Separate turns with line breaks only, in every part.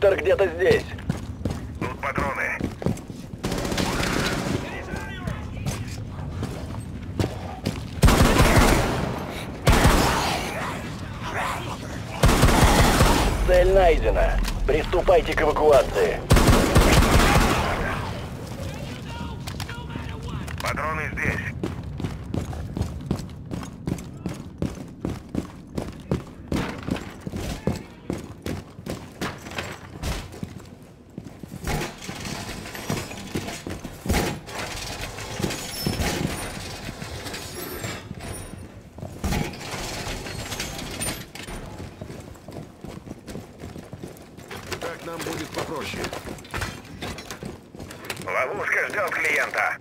Доктор где-то здесь.
Тут патроны.
Цель найдена. Приступайте к эвакуации.
Патроны здесь.
Так нам будет попроще.
Ловушка ждет клиента.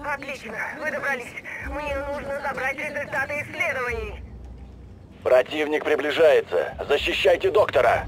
Отлично, вы добрались. Мне нужно забрать результаты исследований.
Противник приближается. Защищайте доктора.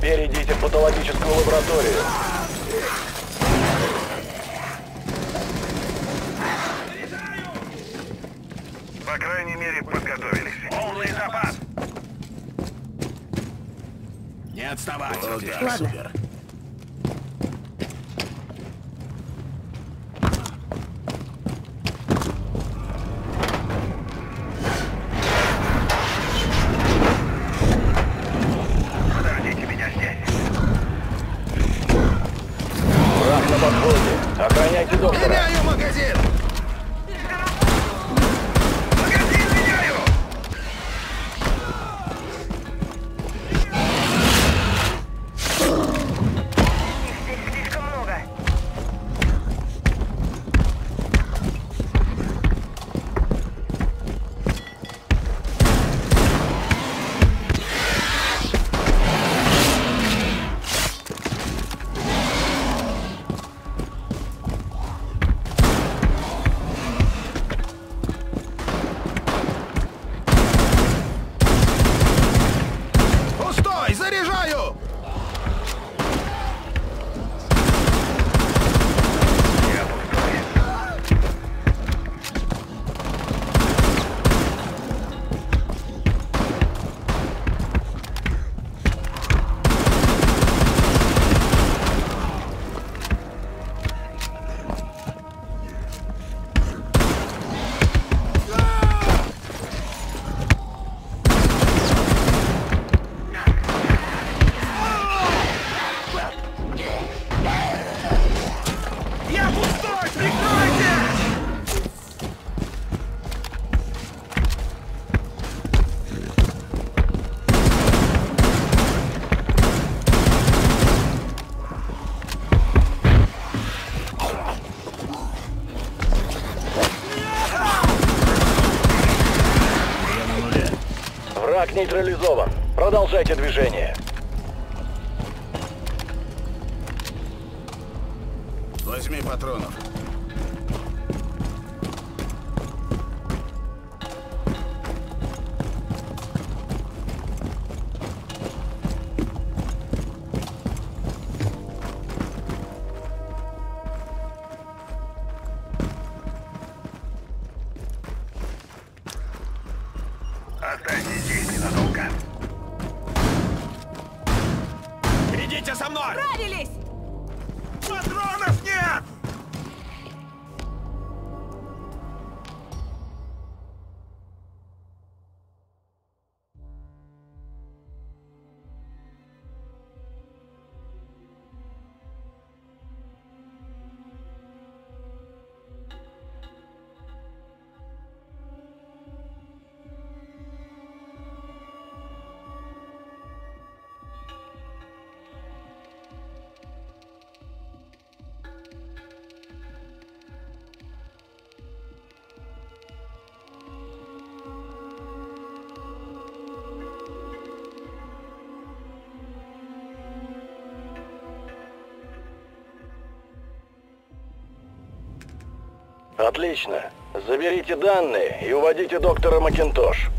Теперь идите в патологическую лабораторию.
По крайней мере, подготовились. Полный запас.
Не отставать!
Ладно.
Подождите
Враг
нейтрализован. Продолжайте движение.
Возьми патронов.
Отлично. Заберите данные и уводите доктора Макинтош.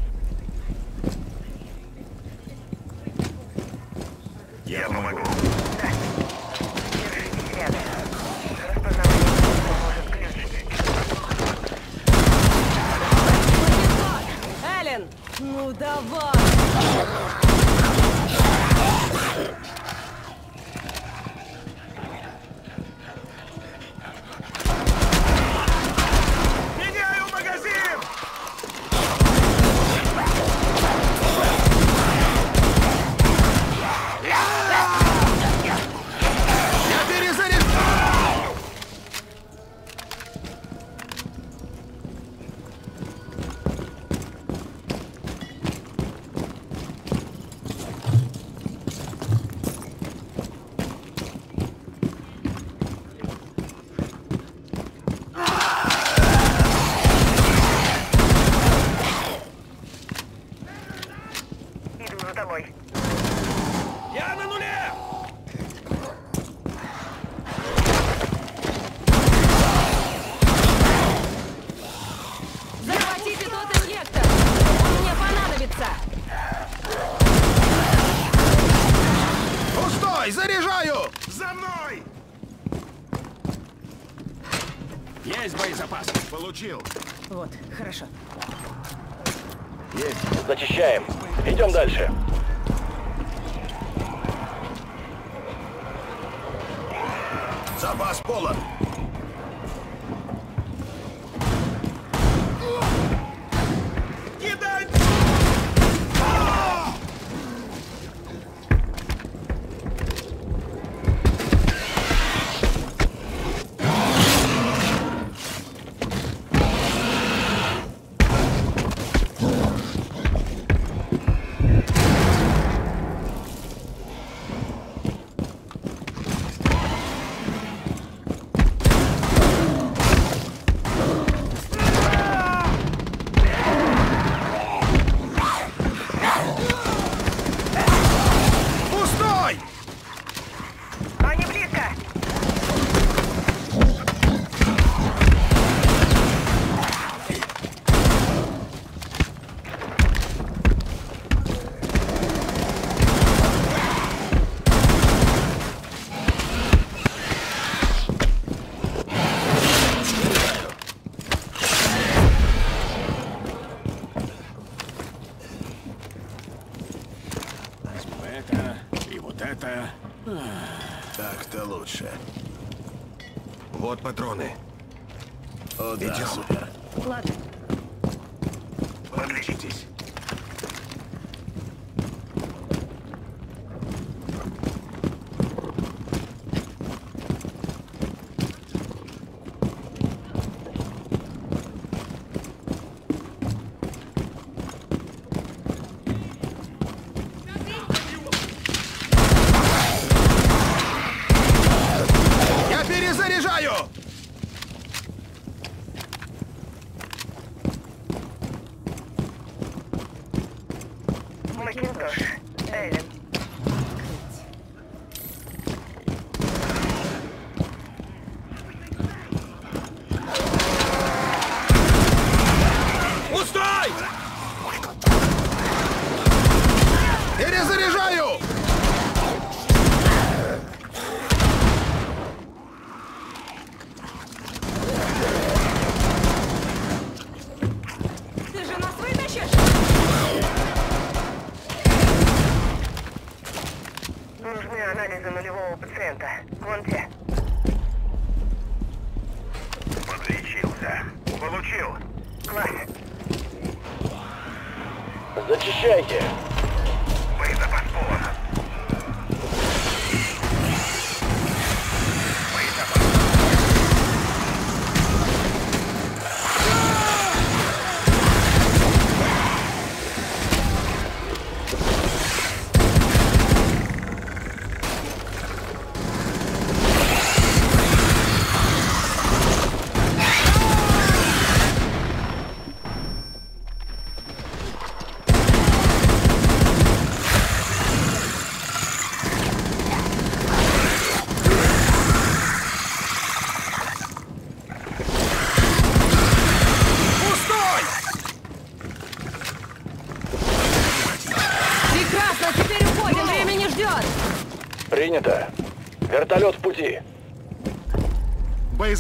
получил.
Вот, хорошо. Есть.
Зачищаем. Идем дальше.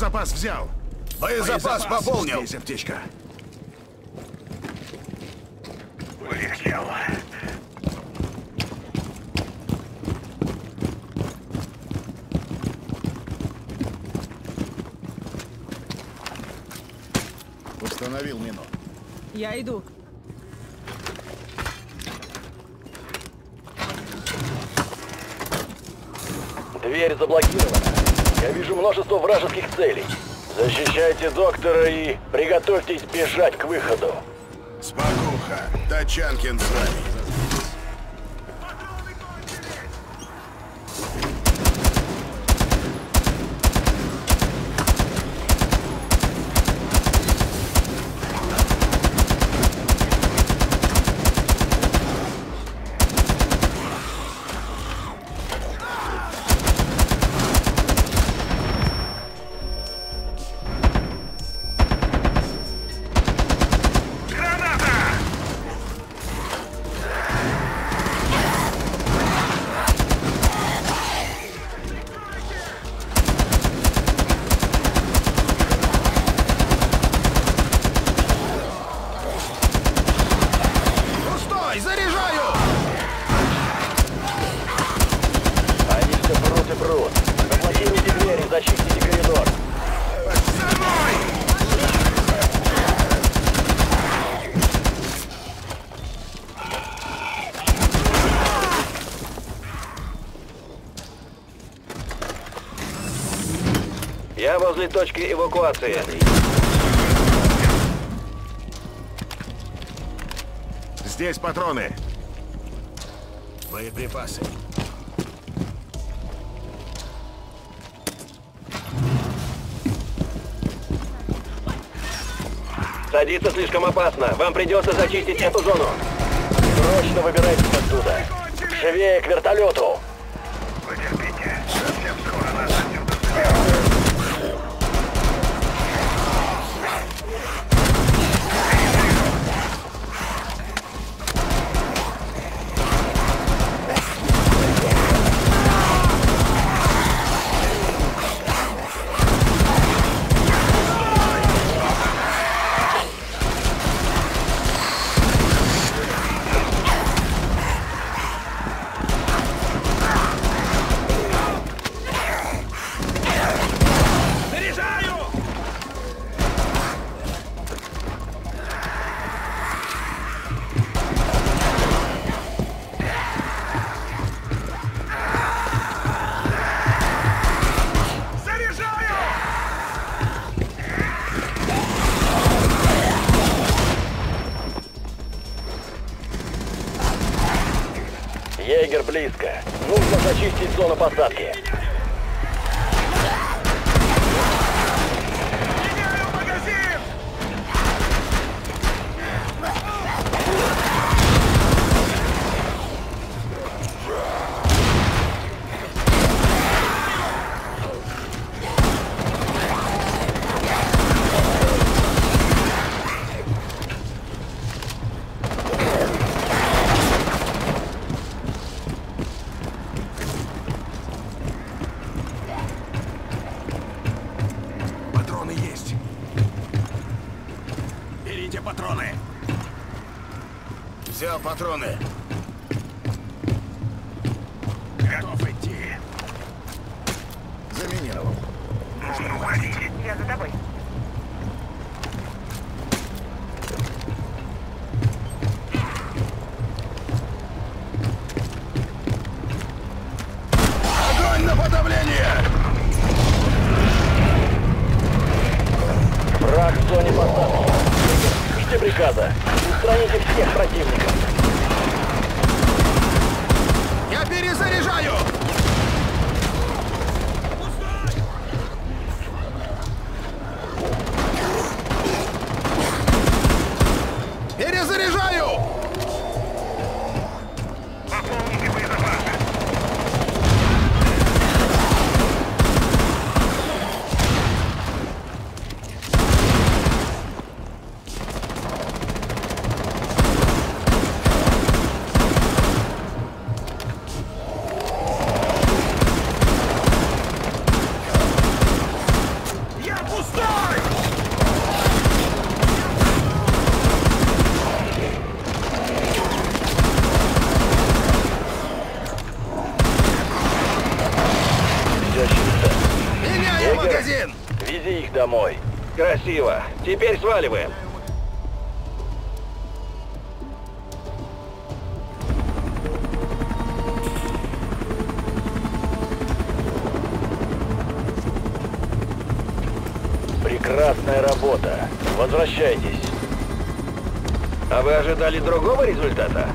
Боезапас
взял.
Боезапас пополнил.
Здесь аптечка.
Полегчало.
Установил мину.
Я иду.
Дверь заблокирована. Я вижу множество вражеских целей. Защищайте доктора и приготовьтесь бежать к выходу.
Спокуха. Тачанкин с вами.
Точки эвакуации.
Здесь патроны.
Боеприпасы.
Садиться слишком опасно. Вам придется зачистить эту зону. Срочно выбирайтесь оттуда. Живее к вертолету. Зачистить
патроны.
Магазин!
Вези их домой.
Красиво. Теперь сваливаем.
Прекрасная работа. Возвращайтесь.
А вы ожидали другого результата?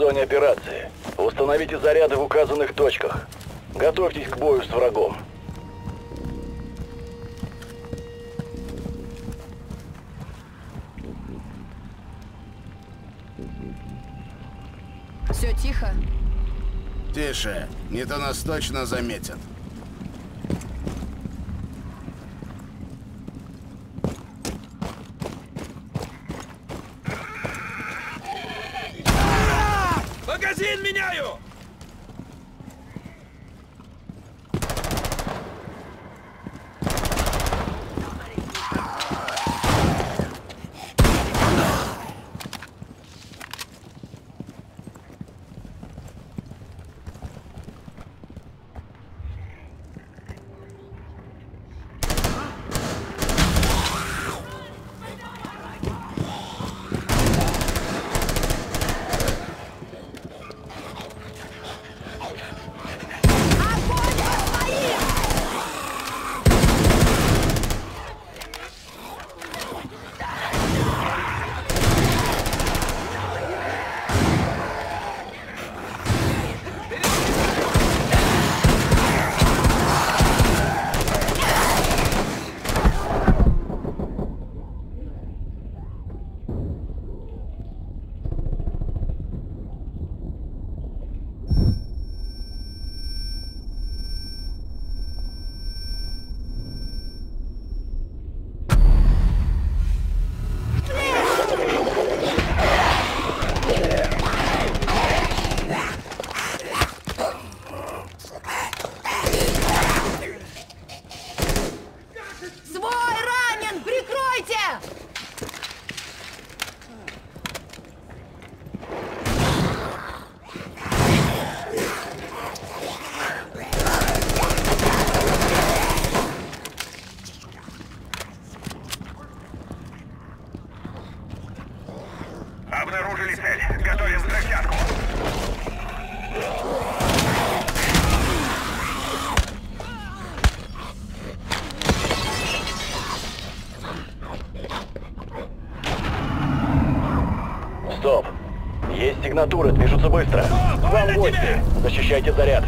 Зоне операции. Установите заряды в указанных точках. Готовьтесь к бою с врагом.
Все тихо.
Тише, не то нас точно заметят.
Сигнатуры, движутся быстро. Вам гости. Защищайте заряд.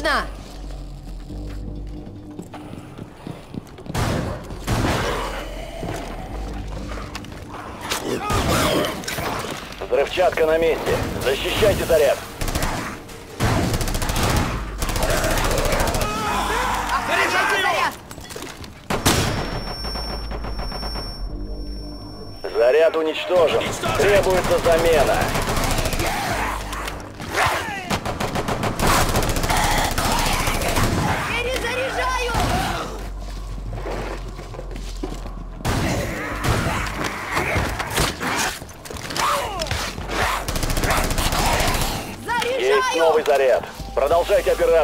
Отлично!
Взрывчатка на месте. Защищайте заряд!
Заряд
уничтожен. Требуется замена.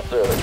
Продолжайте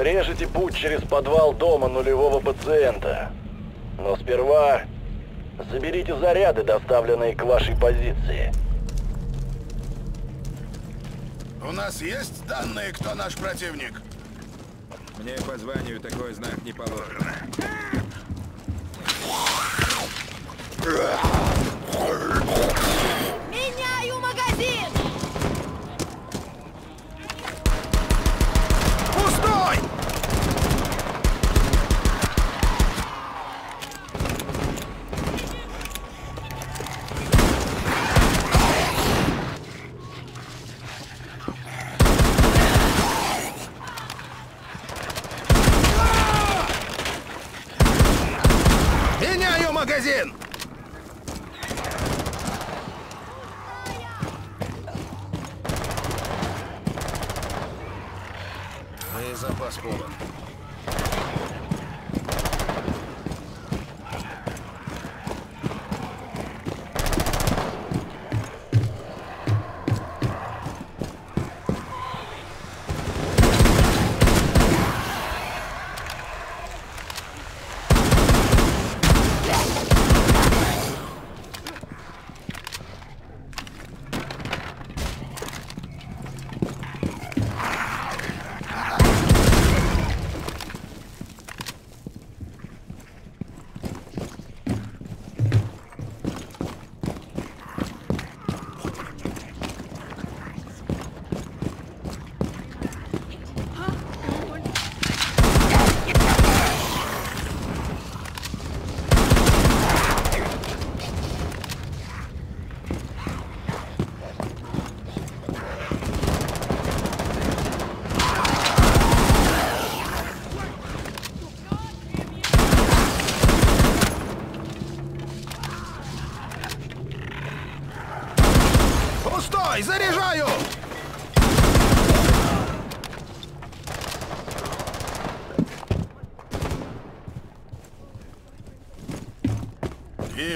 Срежете путь через подвал дома нулевого пациента. Но сперва заберите заряды, доставленные к вашей позиции.
У нас есть данные, кто наш противник?
Мне по званию такой знак не положено.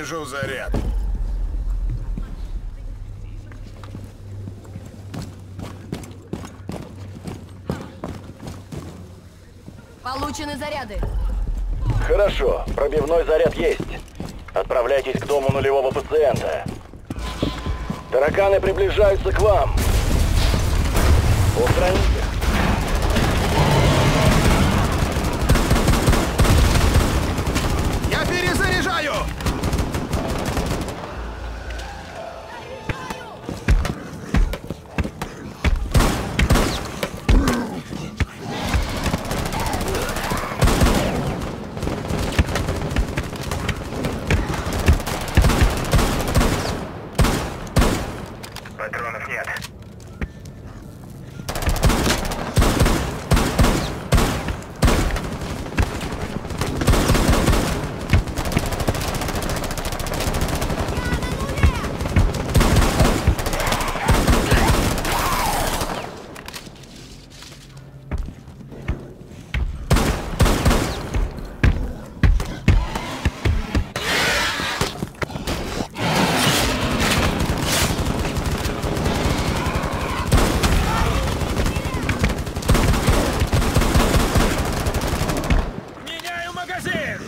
Вижу заряд.
Получены заряды.
Хорошо, пробивной заряд есть. Отправляйтесь к дому нулевого пациента. Тараканы приближаются к вам. Устраните. их.
Я перезаряжаю!
Патронов нет.
Меняю магазин!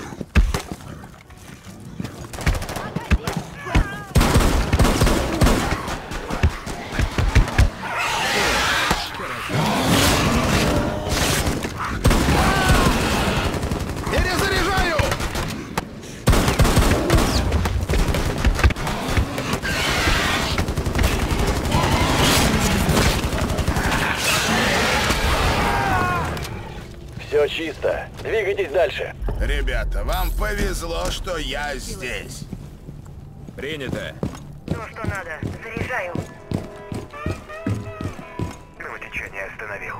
Перезаряжаю!
Все чисто. Двигайтесь дальше.
Ребята, вам повезло, что я здесь.
Принято.
То, что надо. Заряжаю.
Кровотечение остановил.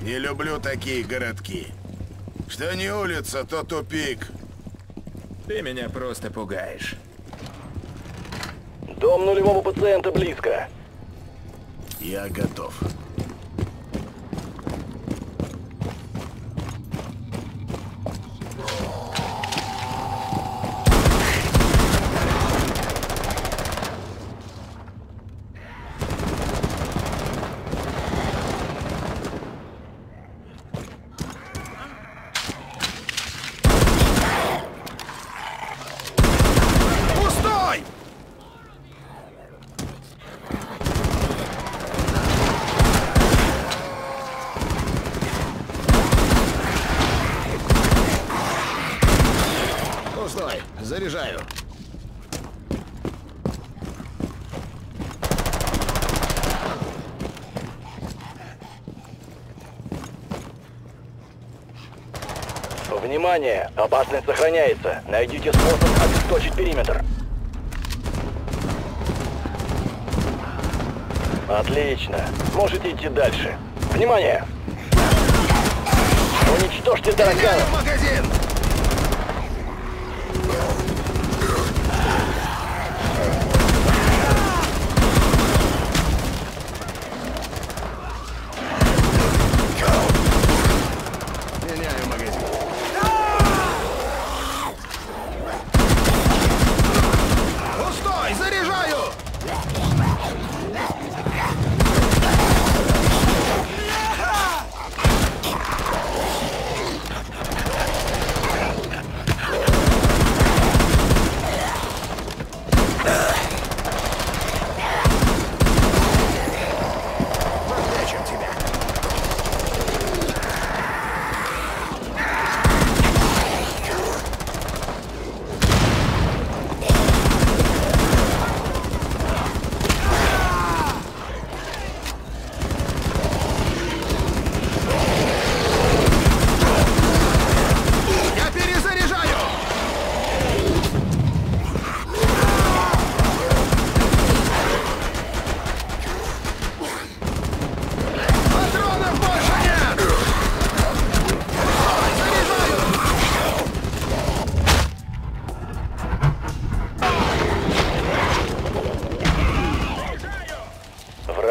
Не люблю такие городки. Что не улица, то тупик.
Ты меня просто пугаешь.
Дом нулевого пациента близко.
Я готов.
Внимание! Опасность сохраняется. Найдите способ обесточить периметр. Отлично. Можете идти дальше. Внимание! Уничтожьте тараканов!
Магазин!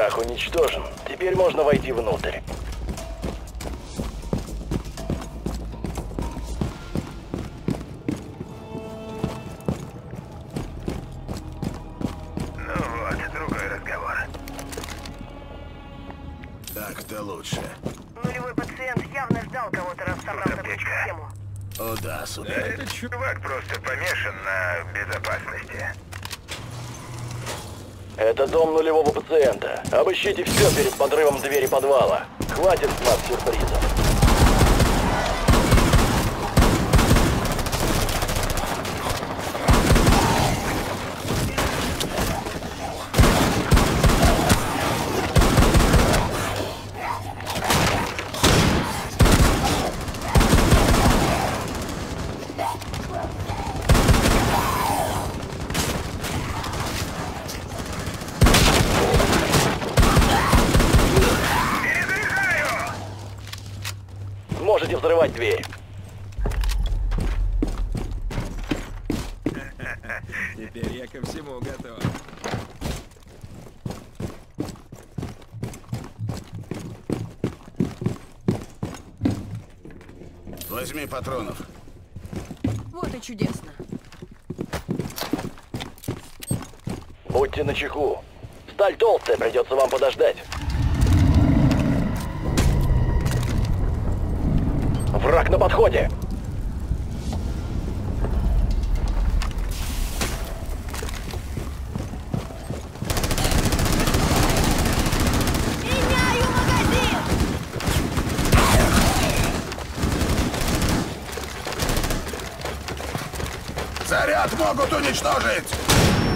Враг уничтожен. Теперь можно войти внутрь.
Ну вот, другой разговор.
Так-то лучше.
Нулевой пациент явно ждал кого-то, раз собрал такую
аптечка.
систему.
О да, сударь.
Этот чувак просто помешан на безопасности.
Это дом нулевого пациента. Обыщите все перед подрывом двери подвала. Хватит с нас сюрпризов. Можете взрывать дверь.
Теперь я ко всему готов.
Возьми патронов.
Вот и чудесно.
Будьте начеку. Сталь толстая, придется вам подождать. Враг на подходе.
Меняю магазин!
Заряд могут уничтожить!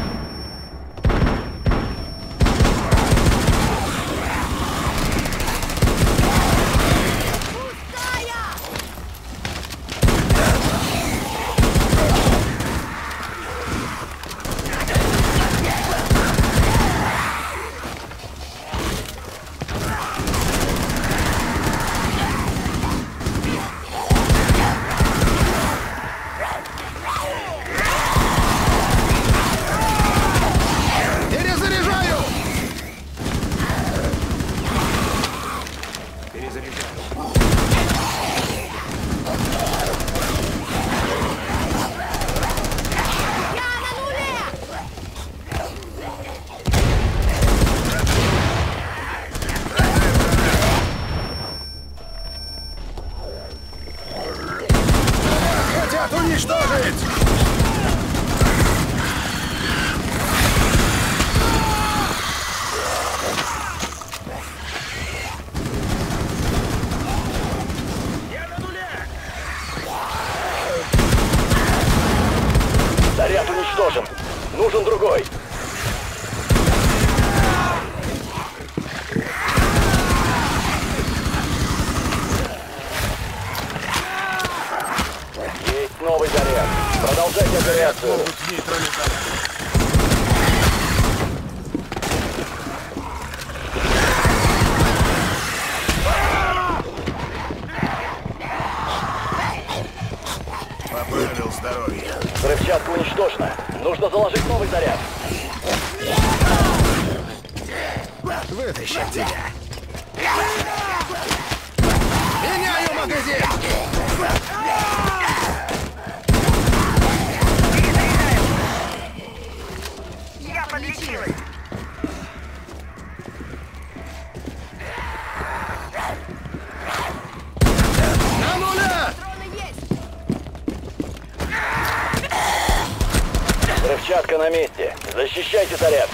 На
месте. Защищайте заряд.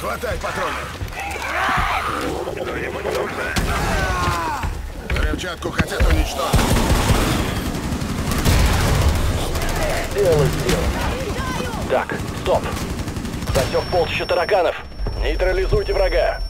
Хватай патроны! Взрывчатку хотят уничтожить.
Дело сделано. Так, стоп. Засек полчища тараканов. Нейтрализуйте врага.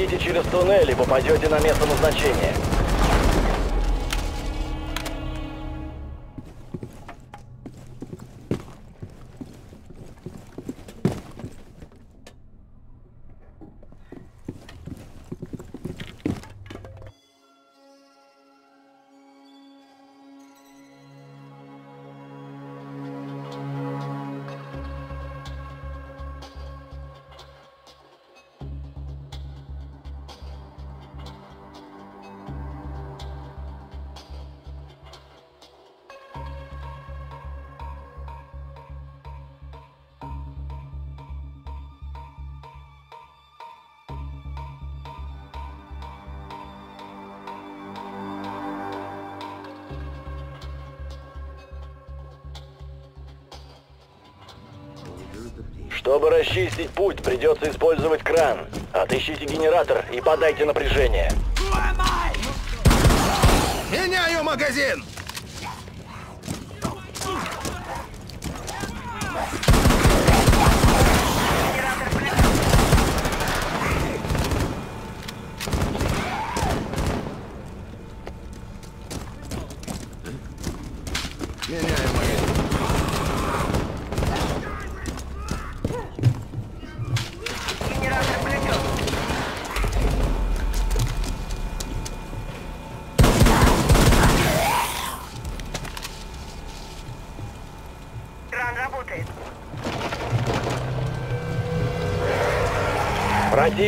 Пройдите через туннель и попадете на место назначения. Чтобы расчистить путь, придется использовать кран. Отыщите генератор и подайте напряжение.
Меняю магазин!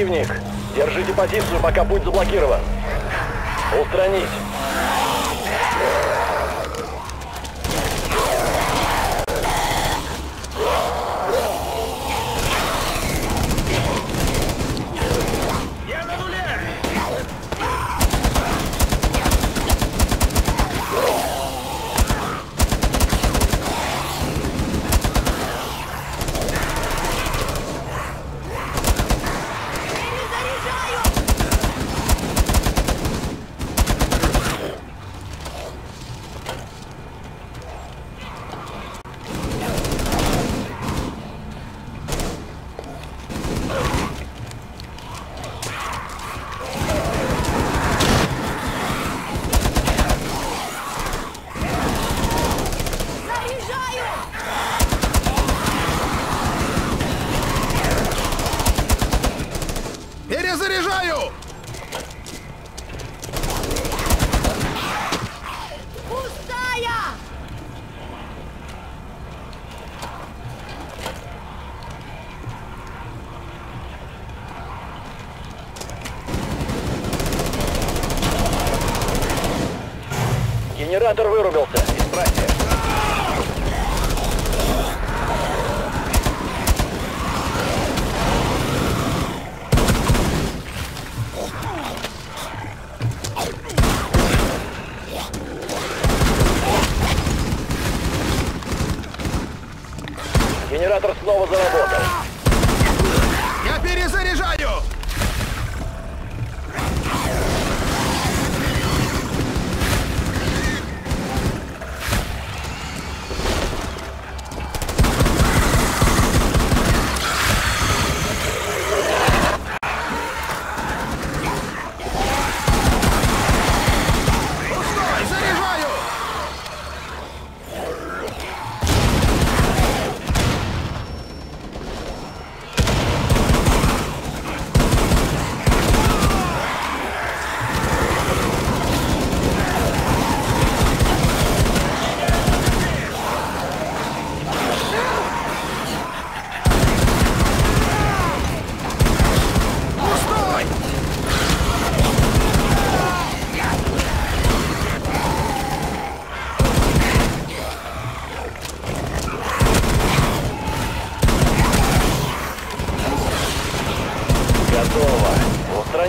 Противник! Держите позицию, пока путь заблокирован. Устранить.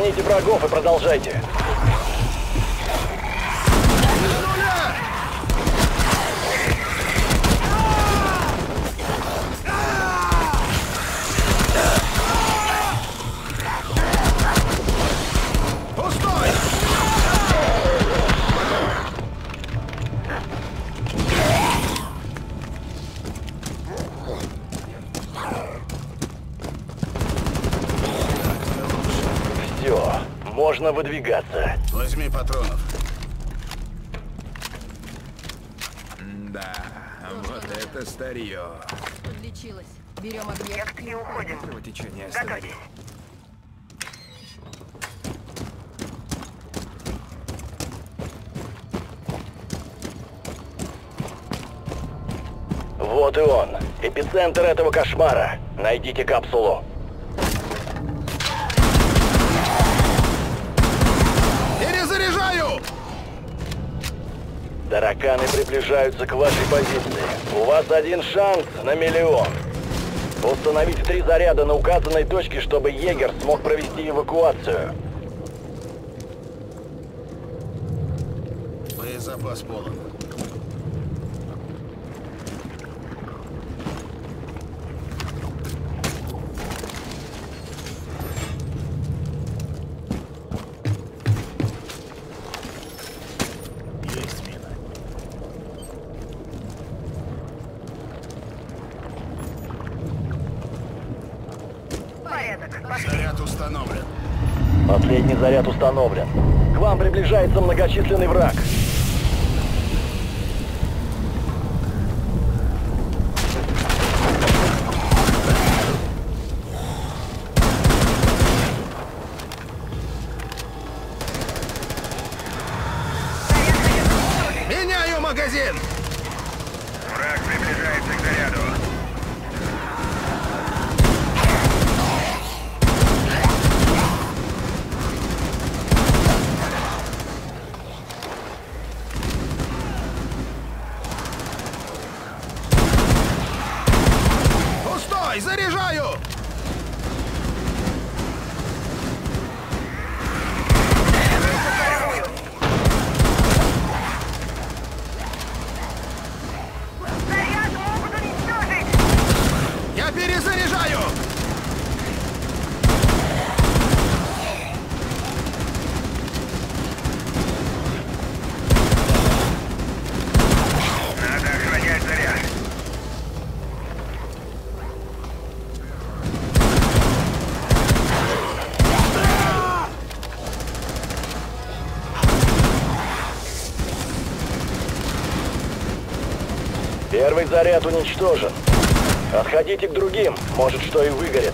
Устраните врагов и продолжайте. Можно выдвигаться.
Возьми патронов.
Да, вот это старье.
Подлечилась. Берем объект.
И уходим. Готовьтесь.
останови.
Вот и он. Эпицентр этого кошмара. Найдите капсулу. Тараканы приближаются к вашей позиции. У вас один шанс на миллион. Установите три заряда на указанной точке, чтобы егер смог провести эвакуацию.
Боезапас полон. Есть мина.
Порядок. Пошли.
Заряд установлен.
Последний заряд установлен. К вам приближается многочисленный враг.
Меняю магазин!
Враг приближается к заряду.
Пустой! Заряжаю!
Заряд могут уничтожить.
Я перезаряжаю!
Надо охранять заряд.
Первый заряд уничтожен. Отходите к другим, может что и выгорит.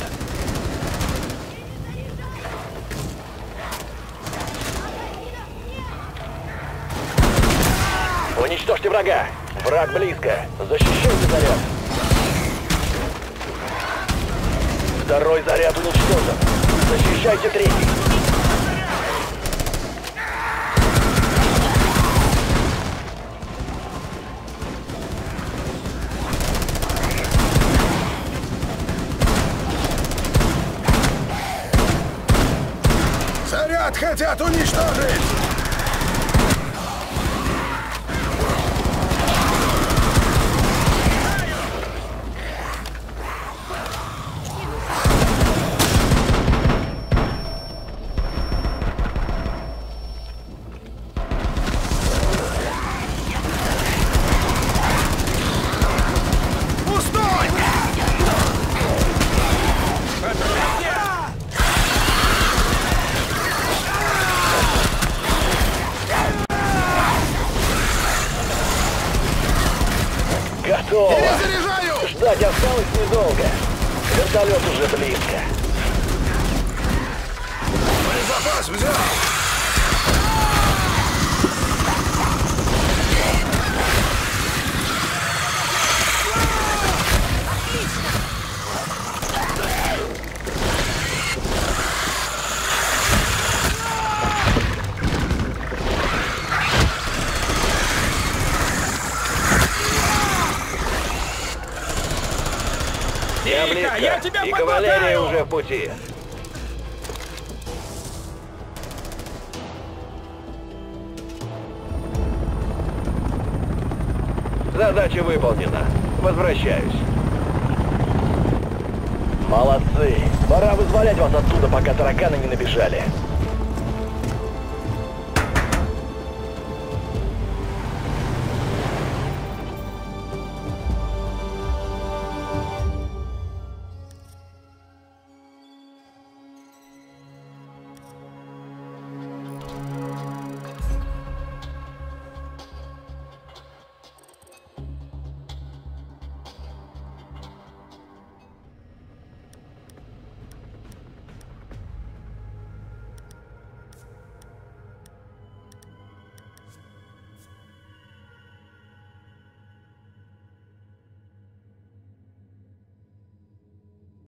Уничтожьте врага. Враг близко. Защищайте заряд. Второй заряд уничтожен. Защищайте третий. here.